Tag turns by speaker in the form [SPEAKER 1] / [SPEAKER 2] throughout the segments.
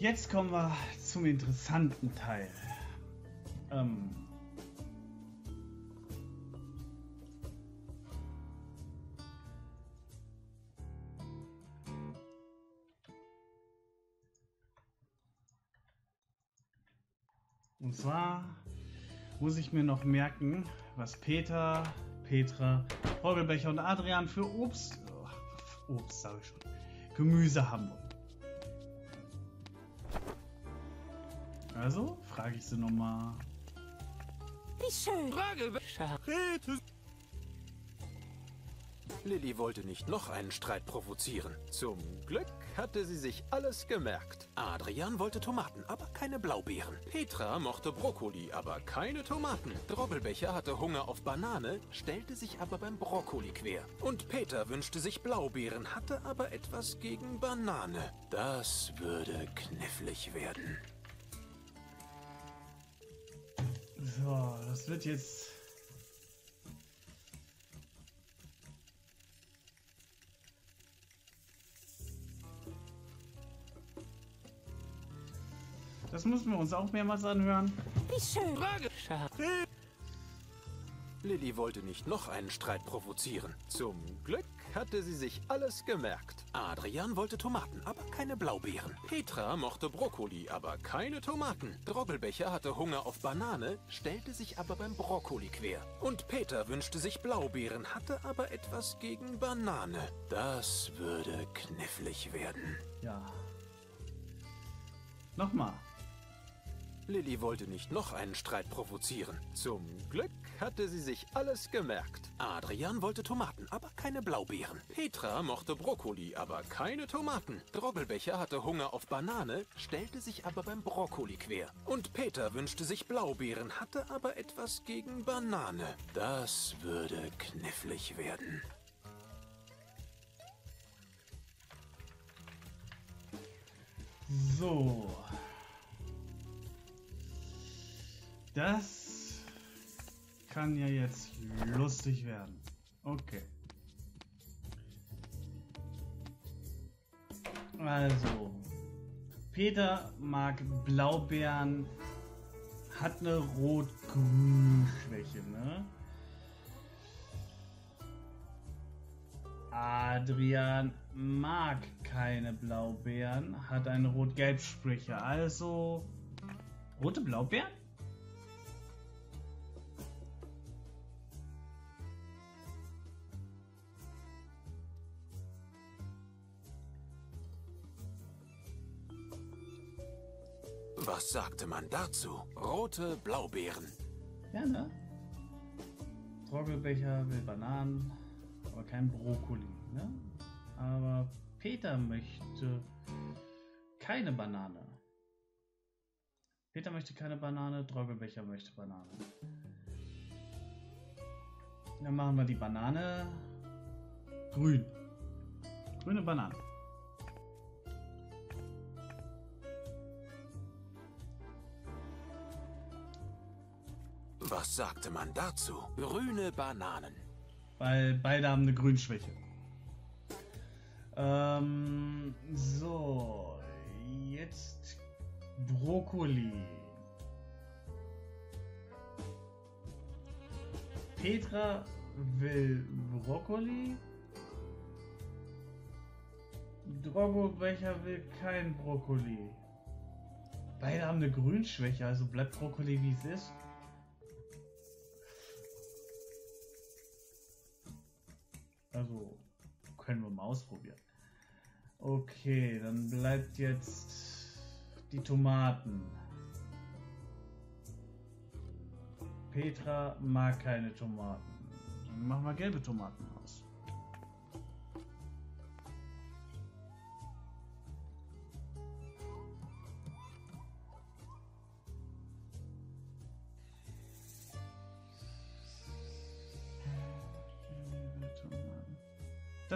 [SPEAKER 1] Jetzt kommen wir zum interessanten Teil. Ähm, Und zwar muss ich mir noch merken, was Peter, Petra, Vogelbecher und Adrian für Obst, oh, Obst sage ich schon, Gemüse haben wollen. Also frage ich sie nochmal.
[SPEAKER 2] Wie schön.
[SPEAKER 3] Fragebecher.
[SPEAKER 4] Lilly wollte nicht noch einen Streit provozieren. Zum Glück hatte sie sich alles gemerkt. Adrian wollte Tomaten, aber keine Blaubeeren. Petra mochte Brokkoli, aber keine Tomaten. Droggelbecher hatte Hunger auf Banane, stellte sich aber beim Brokkoli quer. Und Peter wünschte sich Blaubeeren, hatte aber etwas gegen Banane. Das würde knifflig werden.
[SPEAKER 1] So, das wird jetzt. Das müssen wir uns auch mehrmals anhören.
[SPEAKER 2] Wie schön.
[SPEAKER 3] Fragebecher.
[SPEAKER 4] Lilly wollte nicht noch einen Streit provozieren. Zum Glück hatte sie sich alles gemerkt. Adrian wollte Tomaten, aber keine Blaubeeren. Petra mochte Brokkoli, aber keine Tomaten. Droggelbecher hatte Hunger auf Banane, stellte sich aber beim Brokkoli quer. Und Peter wünschte sich Blaubeeren, hatte aber etwas gegen Banane. Das würde knifflig werden.
[SPEAKER 1] Ja. Nochmal.
[SPEAKER 4] Lilly wollte nicht noch einen Streit provozieren. Zum Glück hatte sie sich alles gemerkt. Adrian wollte Tomaten, aber keine Blaubeeren. Petra mochte Brokkoli, aber keine Tomaten. Droggelbecher hatte Hunger auf Banane, stellte sich aber beim Brokkoli quer. Und Peter wünschte sich Blaubeeren, hatte aber etwas gegen Banane. Das würde knifflig werden.
[SPEAKER 1] So. Das kann ja jetzt lustig werden. Okay. Also, Peter mag Blaubeeren, hat eine Rot-Grün-Schwäche, ne? Adrian mag keine Blaubeeren, hat eine Rot-Gelb-Schwäche. Also, rote Blaubeeren?
[SPEAKER 4] Was sagte man dazu? Rote Blaubeeren.
[SPEAKER 1] Ja, ne? Trockelbecher will Bananen, aber kein Brokkoli, ne? Aber Peter möchte keine Banane. Peter möchte keine Banane, Trockelbecher möchte Banane. Dann machen wir die Banane grün. Grüne Banane.
[SPEAKER 4] Was sagte man dazu? Grüne Bananen.
[SPEAKER 1] Weil beide haben eine Grünschwäche. Ähm, so, jetzt Brokkoli. Petra will Brokkoli. Drogobecher will kein Brokkoli. Beide haben eine Grünschwäche, also bleibt Brokkoli wie es ist. Also können wir mal ausprobieren. Okay, dann bleibt jetzt die Tomaten. Petra mag keine Tomaten. Dann machen wir gelbe Tomaten aus.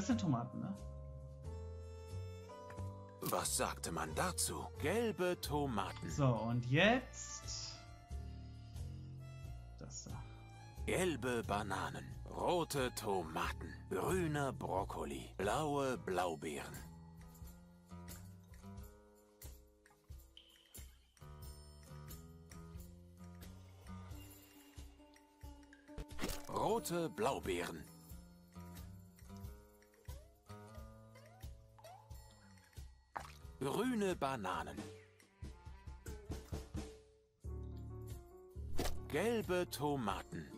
[SPEAKER 1] Das sind Tomaten, ne?
[SPEAKER 4] Was sagte man dazu? Gelbe Tomaten.
[SPEAKER 1] So, und jetzt... Das da.
[SPEAKER 4] Gelbe Bananen, rote Tomaten, grüner Brokkoli, blaue Blaubeeren. Rote Blaubeeren, Grüne Bananen. Gelbe Tomaten.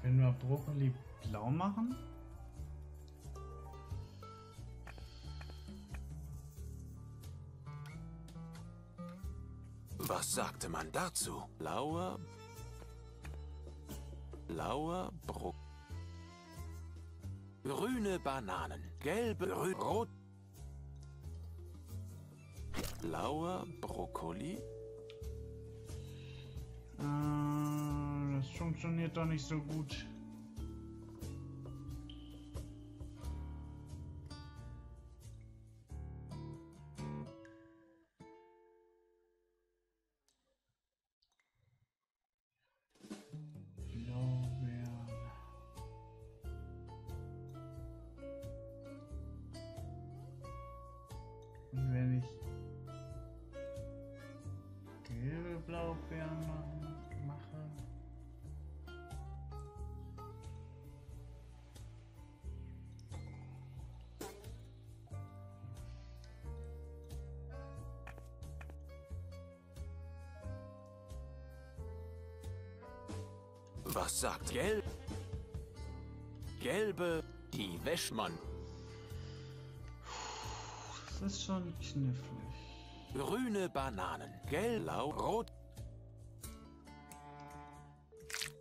[SPEAKER 1] Können wir Brokkoli blau machen?
[SPEAKER 4] Dazu? Blauer... Blauer Bro... Grüne Bananen. Gelbe... Rö Rot... Blauer Brokkoli.
[SPEAKER 1] Äh, das funktioniert doch nicht so gut.
[SPEAKER 4] Gelb? Gelbe... Die Wäschmann.
[SPEAKER 1] Das ist schon knifflig.
[SPEAKER 4] Grüne Bananen. Gelblau, rot.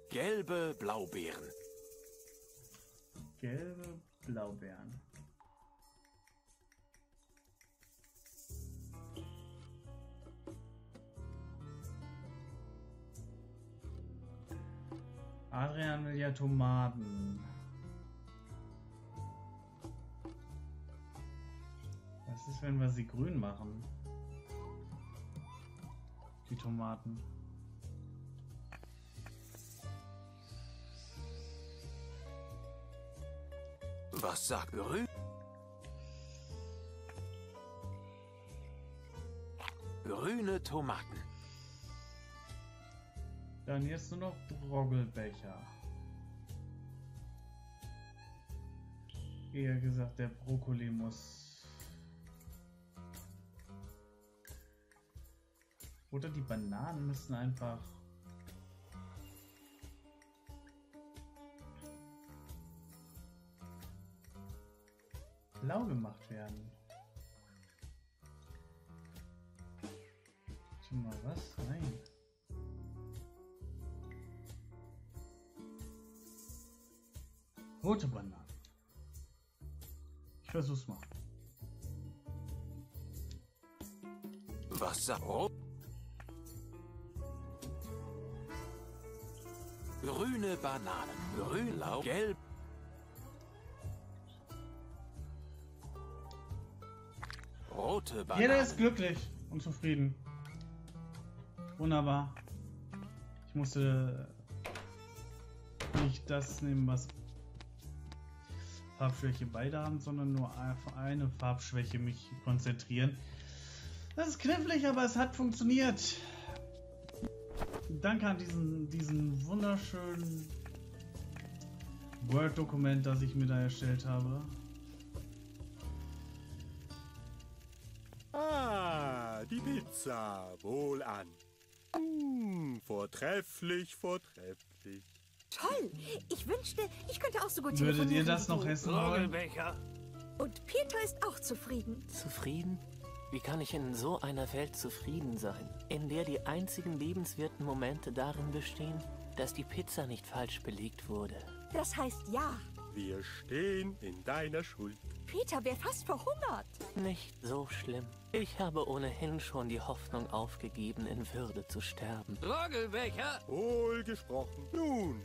[SPEAKER 4] Gelbe Blaubeeren.
[SPEAKER 1] Gelbe Blaubeeren. Adrian will ja Tomaten. Was ist, wenn wir sie grün machen? Die Tomaten.
[SPEAKER 4] Was sagt Grün? Grüne Tomaten.
[SPEAKER 1] Dann jetzt nur noch Droggelbecher. Eher gesagt, der Brokkoli muss. Oder die Bananen müssen einfach. blau gemacht werden. Schon mal was? Nein. Rote Bananen. Ich versuch's mal.
[SPEAKER 4] Was sagt Rot? Grüne Bananen. Grün, blau, gelb. Rote Bananen.
[SPEAKER 1] Jeder ist glücklich und zufrieden. Wunderbar. Ich musste nicht das nehmen, was Farbschwäche beide haben, sondern nur auf eine Farbschwäche mich konzentrieren. Das ist knifflig, aber es hat funktioniert. Danke an diesen, diesen wunderschönen Word-Dokument, das ich mir da erstellt habe.
[SPEAKER 3] Ah, die Pizza. Wohlan. Hm, vortrefflich, vortrefflich.
[SPEAKER 2] Toll! Ich wünschte, ich könnte auch so gut
[SPEAKER 1] Würdet ihr das noch essen wollen?
[SPEAKER 5] Rogelbecher.
[SPEAKER 2] Und Peter ist auch zufrieden.
[SPEAKER 5] Zufrieden? Wie kann ich in so einer Welt zufrieden sein, in der die einzigen lebenswerten Momente darin bestehen, dass die Pizza nicht falsch belegt wurde?
[SPEAKER 2] Das heißt ja.
[SPEAKER 3] Wir stehen in deiner Schuld.
[SPEAKER 2] Peter wäre fast verhungert.
[SPEAKER 5] Nicht so schlimm. Ich habe ohnehin schon die Hoffnung aufgegeben, in Würde zu sterben.
[SPEAKER 6] Rogelbecher.
[SPEAKER 3] Wohl gesprochen. Nun,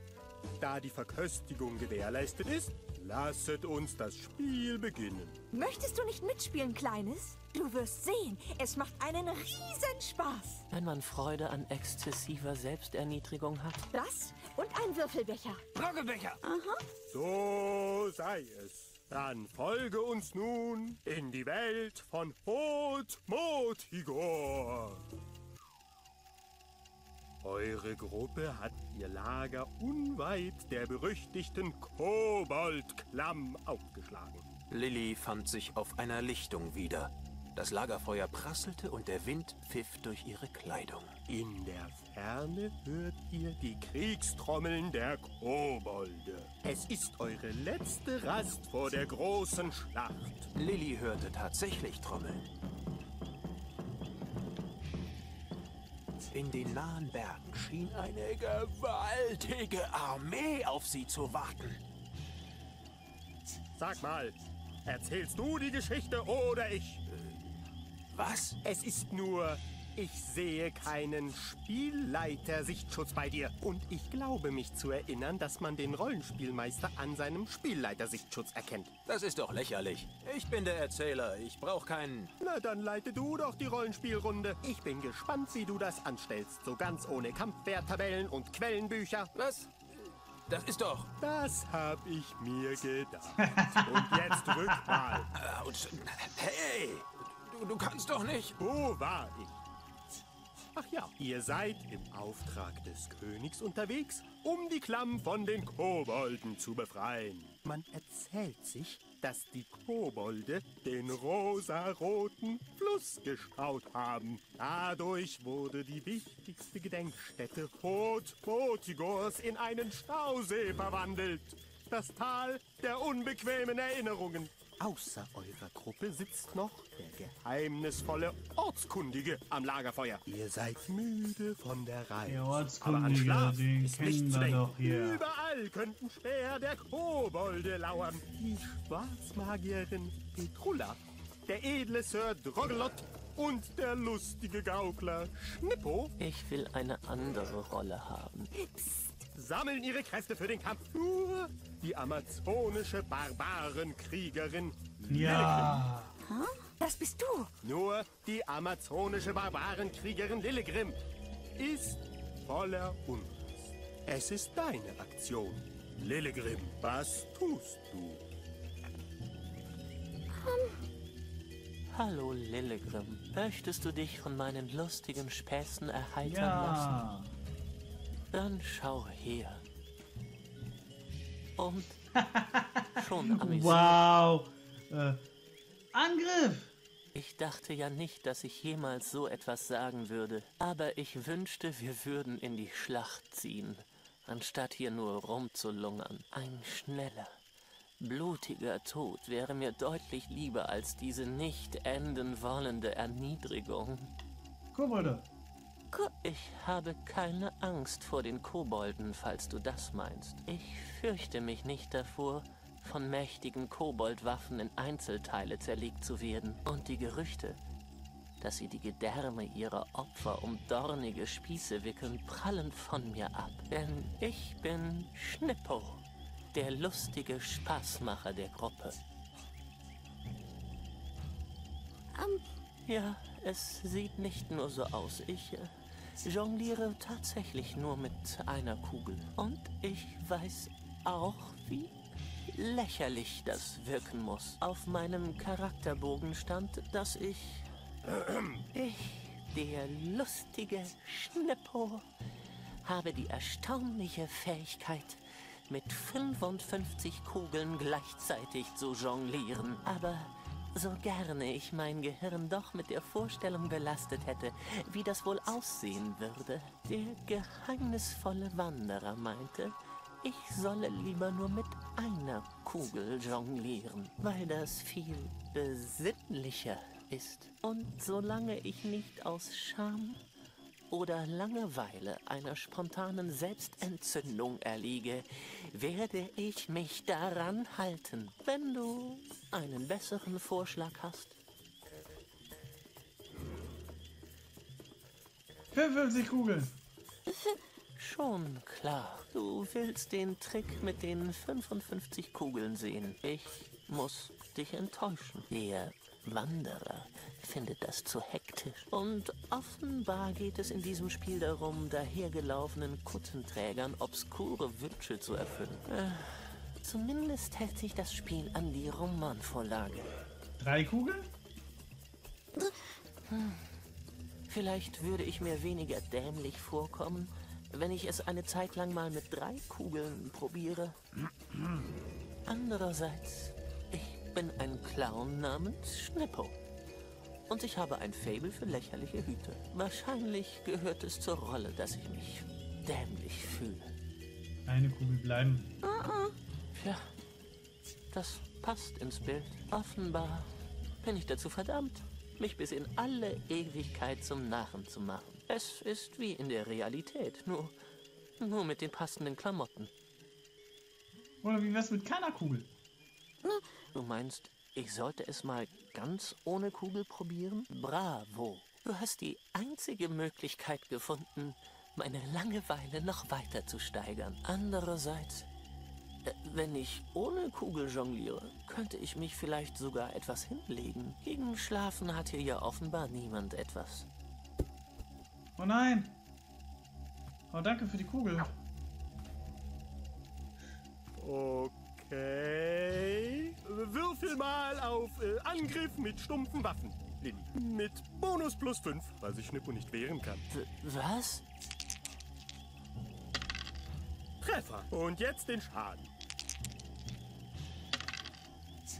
[SPEAKER 3] da die Verköstigung gewährleistet ist, lasset uns das Spiel beginnen.
[SPEAKER 2] Möchtest du nicht mitspielen, Kleines? Du wirst sehen, es macht einen riesen Spaß.
[SPEAKER 5] Wenn man Freude an exzessiver Selbsterniedrigung hat.
[SPEAKER 2] Das und ein Würfelbecher.
[SPEAKER 6] Brockelbecher.
[SPEAKER 3] So sei es. Dann folge uns nun in die Welt von Hot Motigor. Eure Gruppe hat ihr Lager unweit der berüchtigten Koboldklamm aufgeschlagen.
[SPEAKER 4] Lilly fand sich auf einer Lichtung wieder. Das Lagerfeuer prasselte und der Wind pfiff durch ihre Kleidung.
[SPEAKER 3] In der Ferne hört ihr die Kriegstrommeln der Kobolde. Es ist eure letzte Rast vor der großen Schlacht.
[SPEAKER 4] Lilly hörte tatsächlich Trommeln. In den nahen Bergen schien eine gewaltige Armee auf sie zu warten.
[SPEAKER 3] Sag mal, erzählst du die Geschichte oder ich?
[SPEAKER 4] Was?
[SPEAKER 3] Es ist nur, ich sehe keinen Spielleiter-Sichtschutz bei dir. Und ich glaube mich zu erinnern, dass man den Rollenspielmeister an seinem Spielleiter-Sichtschutz erkennt.
[SPEAKER 4] Das ist doch lächerlich. Ich bin der Erzähler. Ich brauche keinen.
[SPEAKER 3] Na, dann leite du doch die Rollenspielrunde. Ich bin gespannt, wie du das anstellst. So ganz ohne Kampfwerttabellen und Quellenbücher.
[SPEAKER 4] Was? Das ist doch.
[SPEAKER 3] Das hab ich mir gedacht. Und jetzt Rückwahl.
[SPEAKER 4] Autsch. Hey! Du, du kannst doch nicht.
[SPEAKER 3] Wo war ich? Ach ja, ihr seid im Auftrag des Königs unterwegs, um die Klamm von den Kobolden zu befreien. Man erzählt sich, dass die Kobolde den rosaroten Fluss gestaut haben. Dadurch wurde die wichtigste Gedenkstätte Hot Motigors in einen Stausee verwandelt. Das Tal der unbequemen Erinnerungen. Außer eurer Gruppe sitzt noch der geheimnisvolle Ortskundige am Lagerfeuer. Ihr seid müde von der Reise.
[SPEAKER 1] Der
[SPEAKER 3] Aber an
[SPEAKER 1] Ortskundige,
[SPEAKER 3] Schlaf
[SPEAKER 1] den
[SPEAKER 3] ist
[SPEAKER 1] kennen
[SPEAKER 3] nicht zu
[SPEAKER 1] wir
[SPEAKER 3] denken.
[SPEAKER 1] doch hier.
[SPEAKER 3] Überall könnten Speer der Kobolde lauern. Die Schwarzmagierin Petrulla, der edle Sir Drogelot und der lustige Gaukler Schnippo
[SPEAKER 5] Ich will eine andere Rolle haben.
[SPEAKER 3] Sammeln ihre Kräfte für den Kampf. Nur die amazonische Barbarenkriegerin
[SPEAKER 1] Ja.
[SPEAKER 2] Das bist du.
[SPEAKER 3] Nur die amazonische Barbarenkriegerin Lillegrim ist voller Unlust. Es ist deine Aktion. Lillegrim, was tust du?
[SPEAKER 5] Hallo Lillegrim. Möchtest du dich von meinen lustigen Späßen erheitern lassen? Dann schau her. Und schon amüsiert.
[SPEAKER 1] Wow. Äh, Angriff.
[SPEAKER 5] Ich dachte ja nicht, dass ich jemals so etwas sagen würde. Aber ich wünschte, wir würden in die Schlacht ziehen, anstatt hier nur rumzulungern. Ein schneller, blutiger Tod wäre mir deutlich lieber als diese nicht enden wollende Erniedrigung.
[SPEAKER 1] Kobolde.
[SPEAKER 5] Ich habe keine Angst vor den Kobolden, falls du das meinst. Ich fürchte mich nicht davor, von mächtigen Koboldwaffen in Einzelteile zerlegt zu werden. Und die Gerüchte, dass sie die Gedärme ihrer Opfer um dornige Spieße wickeln, prallen von mir ab. Denn ich bin Schnippo, der lustige Spaßmacher der Gruppe. Ja, es sieht nicht nur so aus. Ich äh, jongliere tatsächlich nur mit einer Kugel. Und ich weiß auch, wie lächerlich das wirken muss. Auf meinem Charakterbogen stand, dass ich... Ich, der lustige Schnippo, habe die erstaunliche Fähigkeit, mit 55 Kugeln gleichzeitig zu jonglieren. Aber so gerne ich mein Gehirn doch mit der Vorstellung belastet hätte, wie das wohl aussehen würde. Der geheimnisvolle Wanderer meinte, ich solle lieber nur mit einer Kugel jonglieren, weil das viel besinnlicher ist. Und solange ich nicht aus Scham oder Langeweile einer spontanen Selbstentzündung erliege, werde ich mich daran halten. Wenn du einen besseren Vorschlag hast.
[SPEAKER 1] 55 Kugeln.
[SPEAKER 5] Schon klar. Du willst den Trick mit den 55 Kugeln sehen. Ich muss dich enttäuschen. Der Wanderer findet das zu hektisch. Und offenbar geht es in diesem Spiel darum, dahergelaufenen Kuttenträgern obskure Wünsche zu erfüllen. Äh, zumindest hält sich das Spiel an die Romanvorlage.
[SPEAKER 1] Drei Kugeln?
[SPEAKER 5] Vielleicht würde ich mir weniger dämlich vorkommen, wenn ich es eine Zeit lang mal mit drei Kugeln probiere. Andererseits, ich bin ein Clown namens Schnippo. Und ich habe ein Faible für lächerliche Hüte. Wahrscheinlich gehört es zur Rolle, dass ich mich dämlich fühle.
[SPEAKER 1] Eine Kugel bleiben.
[SPEAKER 5] Tja, das passt ins Bild. Offenbar bin ich dazu verdammt, mich bis in alle Ewigkeit zum Narren zu machen. Es ist wie in der Realität, nur, nur mit den passenden Klamotten.
[SPEAKER 1] Oder wie wär's mit keiner Kugel?
[SPEAKER 5] Du meinst, ich sollte es mal ganz ohne Kugel probieren? Bravo. Du hast die einzige Möglichkeit gefunden, meine Langeweile noch weiter zu steigern. Andererseits, äh, wenn ich ohne Kugel jongliere, könnte ich mich vielleicht sogar etwas hinlegen. Gegen Schlafen hat hier ja offenbar niemand etwas.
[SPEAKER 1] Oh nein! Oh, danke für die Kugel.
[SPEAKER 3] Okay. Würfel mal auf äh, Angriff mit stumpfen Waffen, Lilly. Mit Bonus plus 5, weil sich Schnippo nicht wehren kann.
[SPEAKER 5] W was?
[SPEAKER 3] Treffer. Und jetzt den Schaden.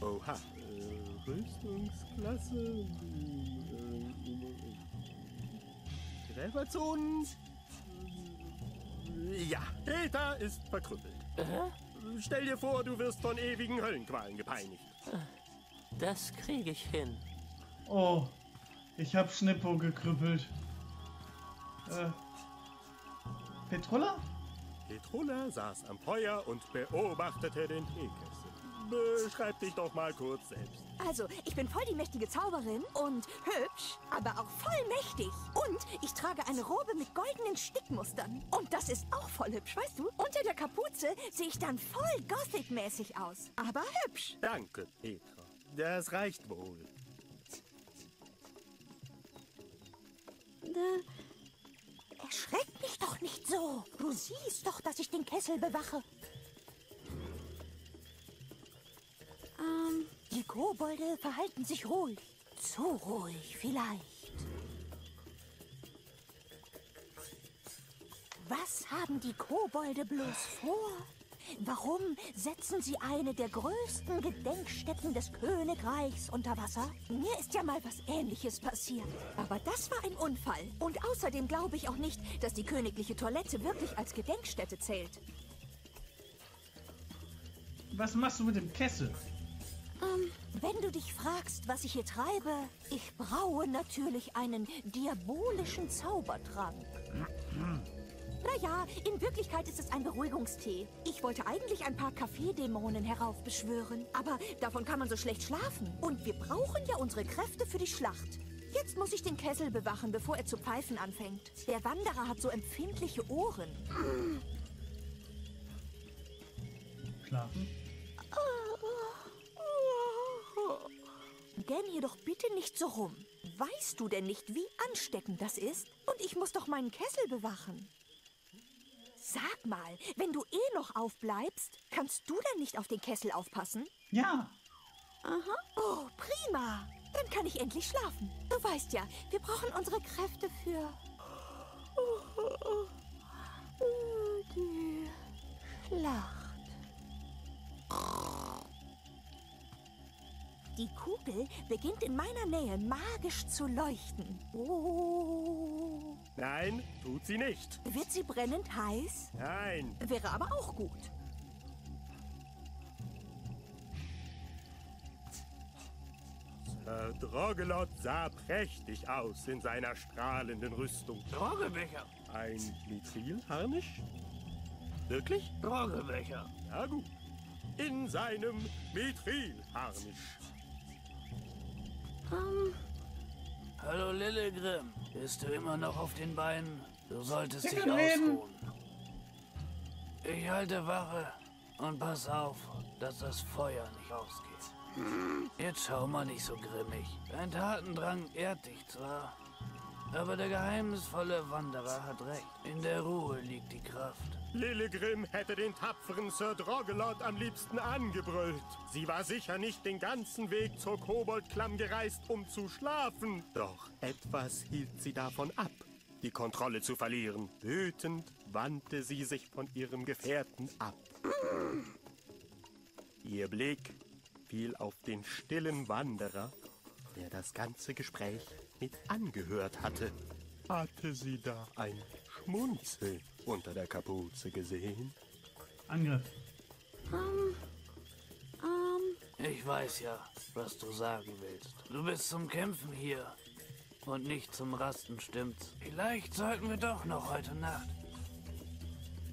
[SPEAKER 3] Oha. Äh, Rüstungsklasse. Äh, Trefferzonen. Ja, Peter ist verkrüppelt.
[SPEAKER 5] Äh?
[SPEAKER 3] Stell dir vor, du wirst von ewigen Höllenqualen gepeinigt.
[SPEAKER 5] Das kriege ich hin.
[SPEAKER 1] Oh, ich hab Schnippo gekrüppelt. Äh. Petrulla?
[SPEAKER 3] Petrulla saß am Feuer und beobachtete den Teekessel. Beschreib dich doch mal kurz selbst.
[SPEAKER 2] Also, ich bin voll die mächtige Zauberin und hübsch, aber auch voll mächtig. Und ich trage eine Robe mit goldenen Stickmustern. Und das ist auch voll hübsch, weißt du? Unter der Kapuze sehe ich dann voll Gothic-mäßig aus. Aber hübsch.
[SPEAKER 3] Danke, Petra. Das reicht wohl.
[SPEAKER 2] Äh, Erschreck mich doch nicht so. Du siehst doch, dass ich den Kessel bewache. Ähm, die Kobolde verhalten sich ruhig. Zu ruhig vielleicht. Was haben die Kobolde bloß vor? Warum setzen sie eine der größten Gedenkstätten des Königreichs unter Wasser? Mir ist ja mal was Ähnliches passiert. Aber das war ein Unfall. Und außerdem glaube ich auch nicht, dass die königliche Toilette wirklich als Gedenkstätte zählt.
[SPEAKER 1] Was machst du mit dem Kessel?
[SPEAKER 2] Ähm, wenn du dich fragst, was ich hier treibe, ich braue natürlich einen diabolischen Zaubertrank. Naja, in Wirklichkeit ist es ein Beruhigungstee. Ich wollte eigentlich ein paar Kaffeedämonen heraufbeschwören, aber davon kann man so schlecht schlafen. Und wir brauchen ja unsere Kräfte für die Schlacht. Jetzt muss ich den Kessel bewachen, bevor er zu pfeifen anfängt. Der Wanderer hat so empfindliche Ohren.
[SPEAKER 1] Schlafen?
[SPEAKER 2] Gähn hier doch bitte nicht so rum. Weißt du denn nicht, wie ansteckend das ist? Und ich muss doch meinen Kessel bewachen. Sag mal, wenn du eh noch aufbleibst, kannst du dann nicht auf den Kessel aufpassen?
[SPEAKER 1] Ja.
[SPEAKER 2] Aha. Oh, prima. Dann kann ich endlich schlafen. Du weißt ja, wir brauchen unsere Kräfte für... Die Die Kugel beginnt in meiner Nähe magisch zu leuchten. Oh.
[SPEAKER 3] Nein, tut sie nicht.
[SPEAKER 2] Wird sie brennend heiß?
[SPEAKER 3] Nein.
[SPEAKER 2] Wäre aber auch gut.
[SPEAKER 3] Sir Drogelot sah prächtig aus in seiner strahlenden Rüstung.
[SPEAKER 6] Drogebecher.
[SPEAKER 3] Ein Mithrilharnisch? Wirklich?
[SPEAKER 6] Drogebecher.
[SPEAKER 3] Ja gut. In seinem Mithrilharnisch.
[SPEAKER 6] Hallo Lillegrim. Bist du immer noch auf den Beinen? Du solltest dich
[SPEAKER 1] reden.
[SPEAKER 6] ausruhen. Ich halte Wache und pass auf, dass das Feuer nicht ausgeht. Jetzt schau mal nicht so grimmig. Dein Tatendrang ehrt dich zwar, aber der geheimnisvolle Wanderer hat recht. In der Ruhe liegt die Kraft.
[SPEAKER 3] Lillegrim hätte den tapferen Sir Drogelot am liebsten angebrüllt. Sie war sicher nicht den ganzen Weg zur Koboldklamm gereist, um zu schlafen. Doch etwas hielt sie davon ab, die Kontrolle zu verlieren. Wütend wandte sie sich von ihrem Gefährten ab. Ihr Blick fiel auf den stillen Wanderer, der das ganze Gespräch mit angehört hatte. Hatte sie da ein Schmunzeln unter der Kapuze gesehen?
[SPEAKER 1] Angriff.
[SPEAKER 6] Ich weiß ja, was du sagen willst. Du bist zum Kämpfen hier und nicht zum Rasten, stimmt's? Vielleicht sollten wir doch noch heute Nacht.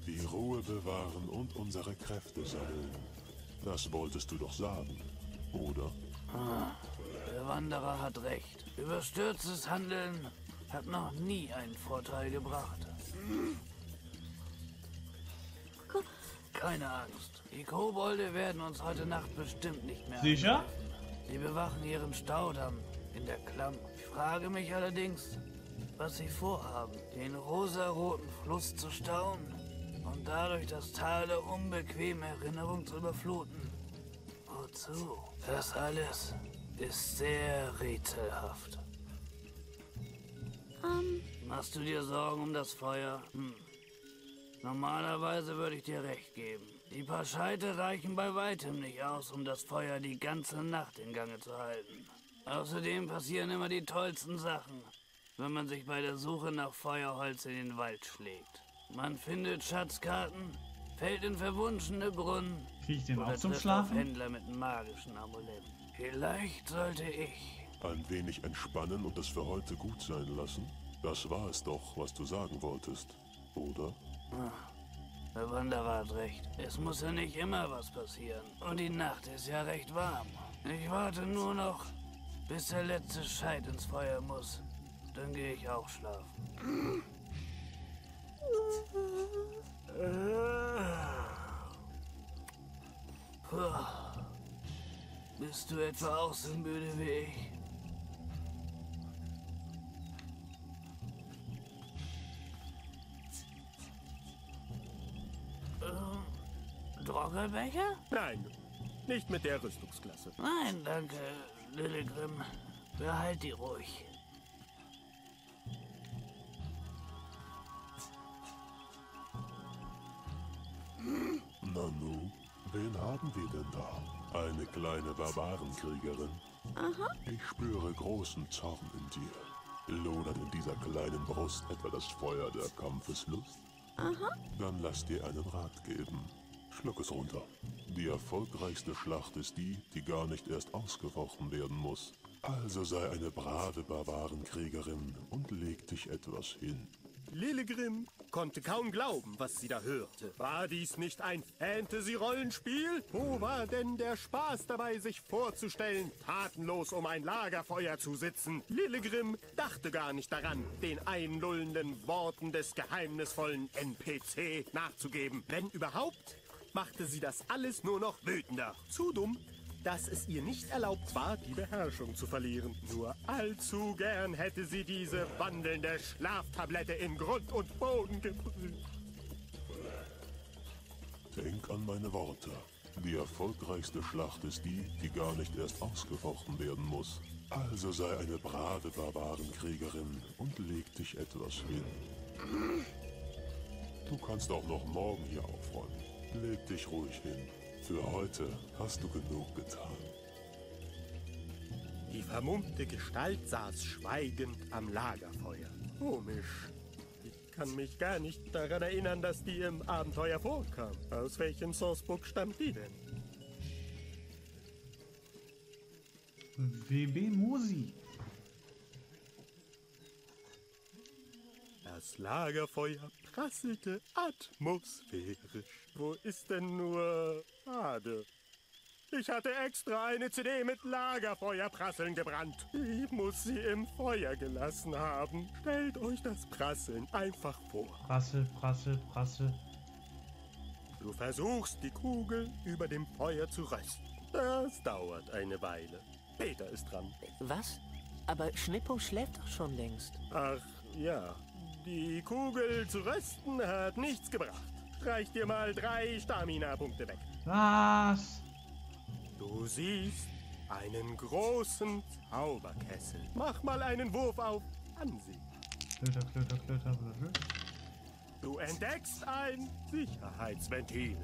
[SPEAKER 7] Die Ruhe bewahren und unsere Kräfte sammeln. Das wolltest du doch sagen, oder?
[SPEAKER 6] Der Wanderer hat recht. Überstürztes Handeln hat noch nie einen Vorteil gebracht. Keine Angst. Die Kobolde werden uns heute Nacht bestimmt nicht mehr
[SPEAKER 1] Sicher?
[SPEAKER 6] angreifen. Sie bewachen ihren Staudamm in der Klamm. Ich frage mich allerdings, was sie vorhaben. Den rosaroten Fluss zu stauen und dadurch das Tal der unbequemen Erinnerung zu überfluten. Wozu? Das alles ist sehr rätselhaft. Machst du dir Sorgen um das Feuer? Hm. Normalerweise würde ich dir recht geben. Die paar Scheite reichen bei weitem nicht aus, um das Feuer die ganze Nacht in Gange zu halten. Außerdem passieren immer die tollsten Sachen, wenn man sich bei der Suche nach Feuerholz in den Wald schlägt. Man findet Schatzkarten, fällt in verwunschene Brunnen
[SPEAKER 1] Krieg ich den
[SPEAKER 6] oder
[SPEAKER 1] auch zum Schlafen?
[SPEAKER 6] Händler mit magischen Amuletten. Vielleicht sollte ich
[SPEAKER 7] Ein wenig entspannen und es für heute gut sein lassen? Das war es doch, was du sagen wolltest, oder?
[SPEAKER 6] Der Wanderer hat recht. Es muss ja nicht immer was passieren. Und die Nacht ist ja recht warm. Ich warte nur noch, bis der letzte Scheit ins Feuer muss. Dann gehe ich auch schlafen. Puh. Bist du etwa auch so müde wie ich? Droggelbecher?
[SPEAKER 3] Nein, nicht mit der Rüstungsklasse.
[SPEAKER 6] Nein, danke, Lillegrim. Behalt die ruhig.
[SPEAKER 7] Nanu, wen haben wir denn da? Eine kleine Barbarenkriegerin? Aha. Ich spüre großen Zorn in dir. Lodert in dieser kleinen Brust etwa das Feuer der Kampfeslust? Aha. Dann lass dir einen Rat geben. Schluck es runter. Die erfolgreichste Schlacht ist die, die gar nicht erst ausgefochten werden muss. Also sei eine brave Barbarenkriegerin und leg dich etwas hin.
[SPEAKER 3] Lillegrim konnte kaum glauben, was sie da hörte. War dies nicht ein Fantasy-Rollenspiel? Wo war denn der Spaß dabei, sich vorzustellen, tatenlos um ein Lagerfeuer zu sitzen? Lillegrim dachte gar nicht daran, den einlullenden Worten des geheimnisvollen NPC nachzugeben. Wenn überhaupt, machte sie das alles nur noch wütender. Zu dumm, dass es ihr nicht erlaubt war, die Beherrschung zu verlieren. Nur allzu gern hätte sie diese wandelnde Schlaftablette in Grund und Boden geprüft.
[SPEAKER 7] Denk an meine Worte. Die erfolgreichste Schlacht ist die, die gar nicht erst ausgefochten werden muss. Also sei eine brave Barbarenkriegerin und leg dich etwas hin. Du kannst auch noch morgen hier aufräumen. Leg dich ruhig hin. Für heute hast du genug getan.
[SPEAKER 3] Die vermummte Gestalt saß schweigend am Lagerfeuer. Komisch. Ich kann mich gar nicht daran erinnern, dass die im Abenteuer vorkam. Aus welchem Sourcebook stammt die denn?
[SPEAKER 1] WB Musi.
[SPEAKER 3] Das Lagerfeuer prasselte atmosphärisch. Wo ist denn nur Ade? Ich hatte extra eine CD mit Lagerfeuerprasseln gebrannt. Ich muss sie im Feuer gelassen haben. Stellt euch das Prasseln einfach vor.
[SPEAKER 1] Prassel, prassel, prassel.
[SPEAKER 3] Du versuchst, die Kugel über dem Feuer zu rösten. Das dauert eine Weile. Peter ist dran.
[SPEAKER 5] Was? Aber Schnippo schläft doch schon längst.
[SPEAKER 3] Ach ja, die Kugel zu rösten hat nichts gebracht. Streich dir mal drei Stamina-Punkte weg.
[SPEAKER 1] Was?
[SPEAKER 3] Du siehst einen großen Zauberkessel. Mach mal einen Wurf auf Ansehen.
[SPEAKER 1] Klöter, klöter, klöter, blöd.
[SPEAKER 3] Du entdeckst ein Sicherheitsventil.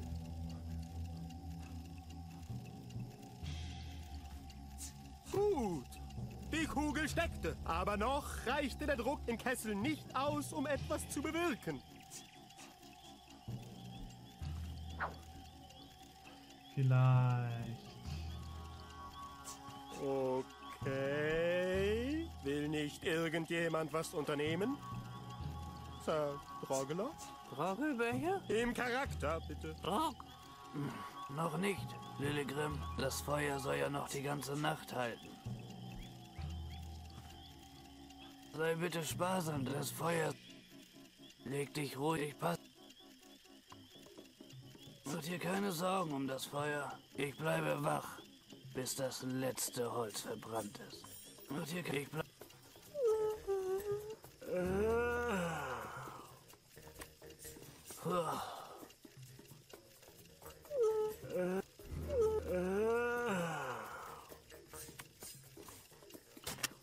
[SPEAKER 3] Die Kugel steckte, aber noch reichte der Druck im Kessel nicht aus, um etwas zu bewirken.
[SPEAKER 1] Vielleicht.
[SPEAKER 3] Okay. Will nicht irgendjemand was unternehmen? Sir Drogeler?
[SPEAKER 6] Rogelbecher?
[SPEAKER 3] Im Charakter, bitte.
[SPEAKER 6] Rock? Hm, noch nicht, Lilligrim. Das Feuer soll ja noch die ganze Nacht halten. Sei bitte sparsam, das Feuer. Leg dich ruhig, pass. Mach dir keine Sorgen um das Feuer. Ich bleibe wach, bis das letzte Holz verbrannt ist. Mach dir keine... Ich bleib...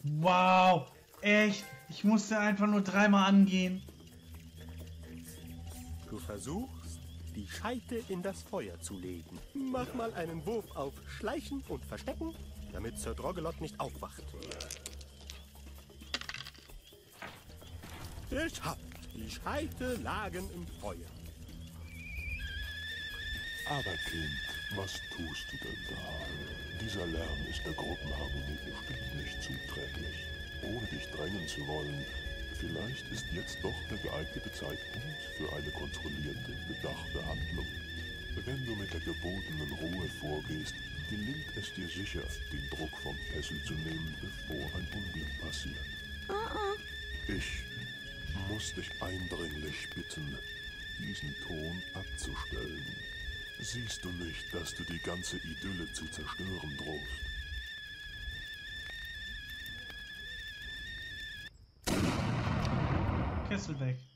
[SPEAKER 1] Wow, echt? Ich musste einfach nur dreimal angehen.
[SPEAKER 3] Du versuchst, die Scheite in das Feuer zu legen. Mach mal einen Wurf auf Schleichen und Verstecken, damit Sir Drogelot nicht aufwacht. Geschafft! Die Scheite lagen im Feuer.
[SPEAKER 7] Aber Kind, was tust du denn da? Dieser Lärm ist der Gruppenharmonie bestimmt nicht zuträglich. Ohne dich drängen zu wollen, vielleicht ist jetzt doch der geeignete Zeitpunkt für eine kontrollierte, bedachte Handlung. Wenn du mit der gebotenen Ruhe vorgehst, gelingt es dir sicher, den Druck vom Kessel zu nehmen, bevor ein Unglück passiert. Ich muss dich eindringlich bitten, diesen Ton abzustellen. Siehst du nicht, dass du die ganze Idylle zu zerstören drohst?
[SPEAKER 1] Kessel weg.